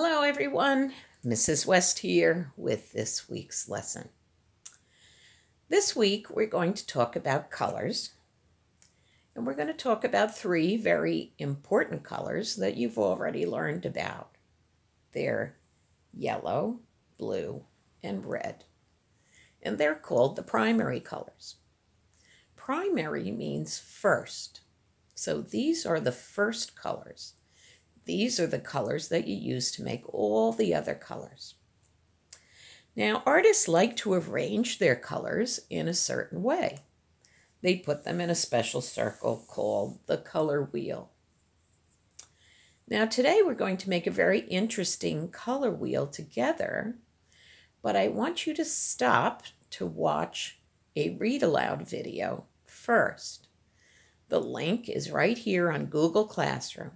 Hello, everyone. Mrs. West here with this week's lesson. This week, we're going to talk about colors, and we're going to talk about three very important colors that you've already learned about. They're yellow, blue, and red, and they're called the primary colors. Primary means first, so these are the first colors these are the colors that you use to make all the other colors. Now, artists like to arrange their colors in a certain way. They put them in a special circle called the color wheel. Now, today we're going to make a very interesting color wheel together, but I want you to stop to watch a read aloud video first. The link is right here on Google Classroom.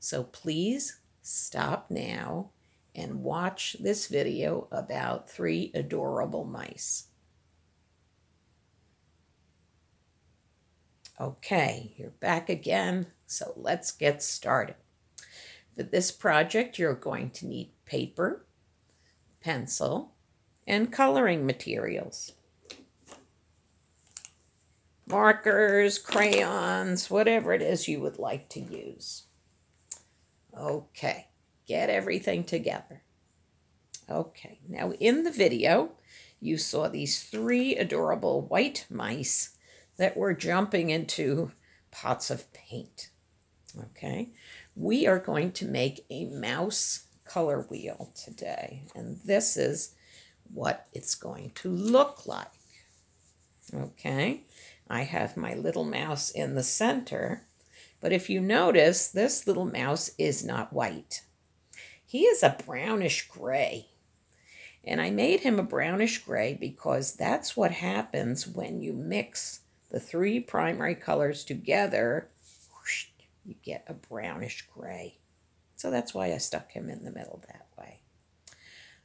So please stop now and watch this video about three adorable mice. Okay, you're back again, so let's get started. For this project, you're going to need paper, pencil, and coloring materials. Markers, crayons, whatever it is you would like to use. Okay, get everything together. Okay, now in the video, you saw these three adorable white mice that were jumping into pots of paint. Okay, we are going to make a mouse color wheel today, and this is what it's going to look like. Okay, I have my little mouse in the center, but if you notice, this little mouse is not white. He is a brownish gray. And I made him a brownish gray because that's what happens when you mix the three primary colors together. Whoosh, you get a brownish gray. So that's why I stuck him in the middle that way.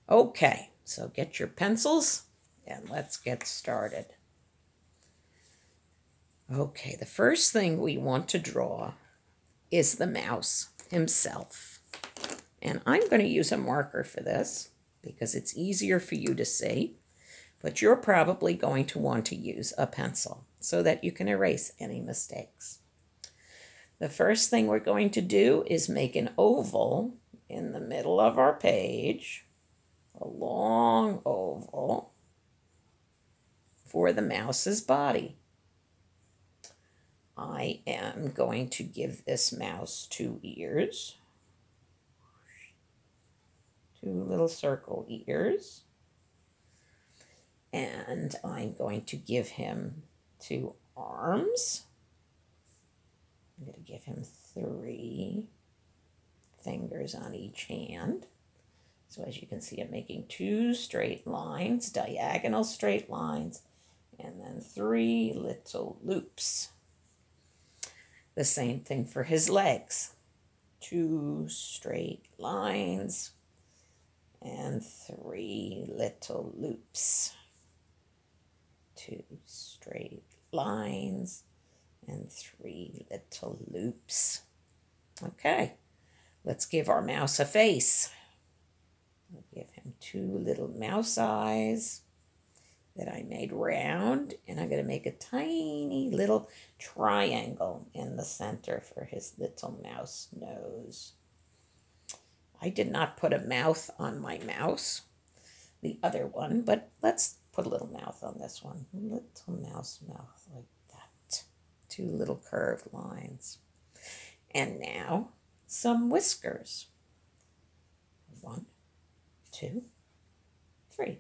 Okay, so get your pencils and let's get started. Okay, the first thing we want to draw is the mouse himself. And I'm going to use a marker for this because it's easier for you to see. But you're probably going to want to use a pencil so that you can erase any mistakes. The first thing we're going to do is make an oval in the middle of our page, a long oval for the mouse's body. I am going to give this mouse two ears, two little circle ears. And I'm going to give him two arms. I'm going to give him three fingers on each hand. So as you can see, I'm making two straight lines, diagonal straight lines, and then three little loops. The same thing for his legs. Two straight lines and three little loops. Two straight lines and three little loops. Okay, let's give our mouse a face. We'll give him two little mouse eyes that I made round and I'm going to make a tiny little triangle in the center for his little mouse nose. I did not put a mouth on my mouse, the other one, but let's put a little mouth on this one. Little mouse mouth like that. Two little curved lines. And now some whiskers. One, two, three.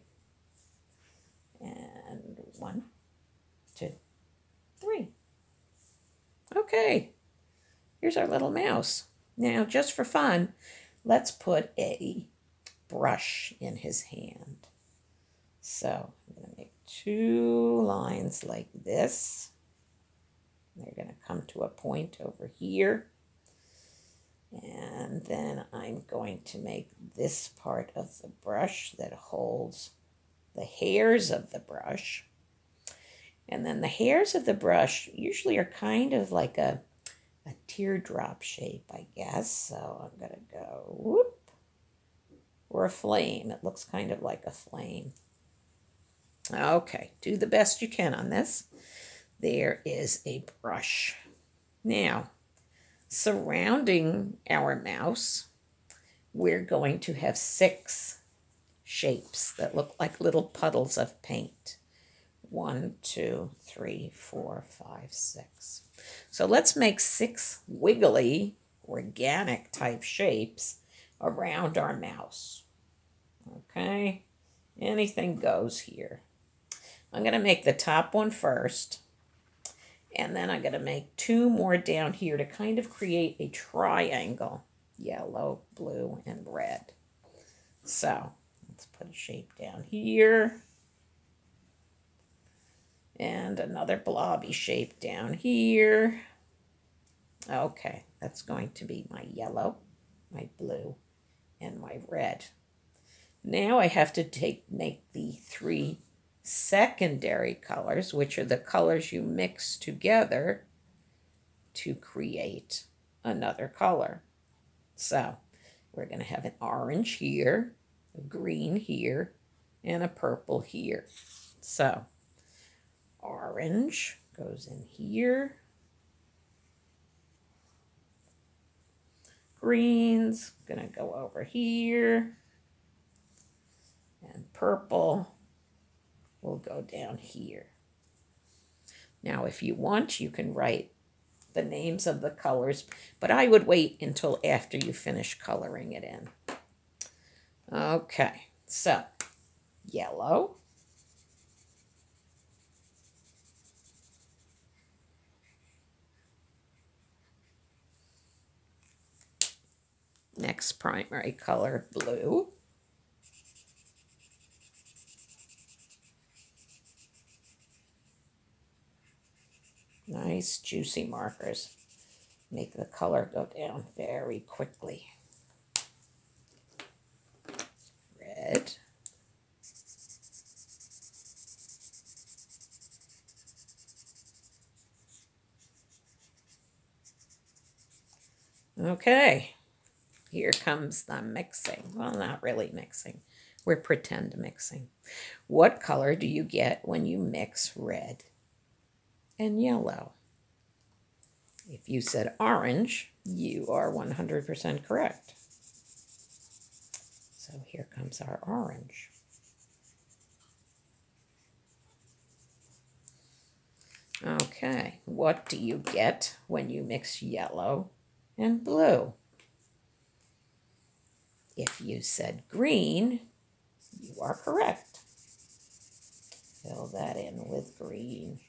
And one, two, three. Okay, here's our little mouse. Now, just for fun, let's put a brush in his hand. So I'm going to make two lines like this. They're going to come to a point over here. And then I'm going to make this part of the brush that holds the hairs of the brush. And then the hairs of the brush usually are kind of like a, a teardrop shape, I guess. So I'm going to go whoop, or a flame. It looks kind of like a flame. Okay, do the best you can on this. There is a brush. Now, surrounding our mouse, we're going to have six shapes that look like little puddles of paint. One, two, three, four, five, six. So let's make six wiggly, organic type shapes around our mouse. Okay, anything goes here. I'm going to make the top one first. And then I'm going to make two more down here to kind of create a triangle. Yellow, blue, and red. So let's put a shape down here. And another blobby shape down here. Okay, that's going to be my yellow, my blue, and my red. Now I have to take make the three secondary colors, which are the colors you mix together to create another color. So we're going to have an orange here, a green here, and a purple here. So orange goes in here. Greens, gonna go over here. And purple will go down here. Now, if you want, you can write the names of the colors, but I would wait until after you finish coloring it in. Okay, so yellow. Next primary color, blue. Nice juicy markers. Make the color go down very quickly. Okay, here comes the mixing. Well, not really mixing. We're pretend mixing. What color do you get when you mix red and yellow. If you said orange, you are 100% correct. So here comes our orange. Okay, what do you get when you mix yellow and blue? If you said green, you are correct. Fill that in with green.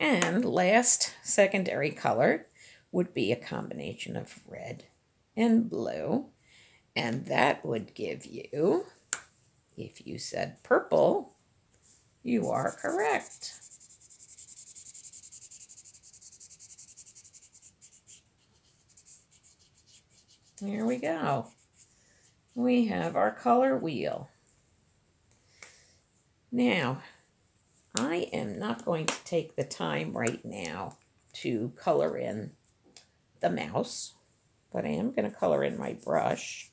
And last secondary color would be a combination of red and blue. And that would give you, if you said purple, you are correct. There we go. We have our color wheel. Now, I am not going to take the time right now to color in the mouse, but I am going to color in my brush.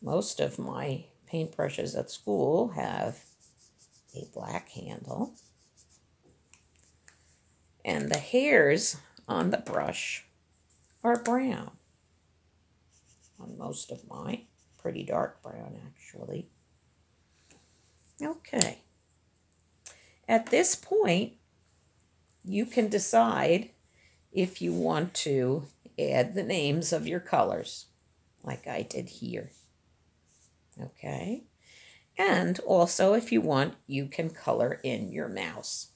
Most of my paintbrushes at school have a black handle. And the hairs on the brush are brown. On most of mine, pretty dark brown actually. Okay. At this point, you can decide if you want to add the names of your colors, like I did here. Okay? And also, if you want, you can color in your mouse.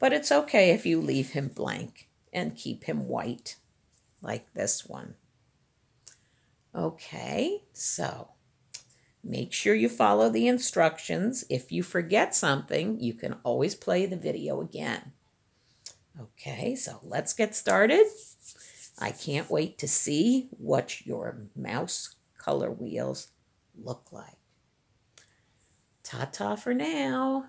But it's okay if you leave him blank and keep him white, like this one. Okay, so Make sure you follow the instructions. If you forget something, you can always play the video again. Okay, so let's get started. I can't wait to see what your mouse color wheels look like. Ta-ta for now.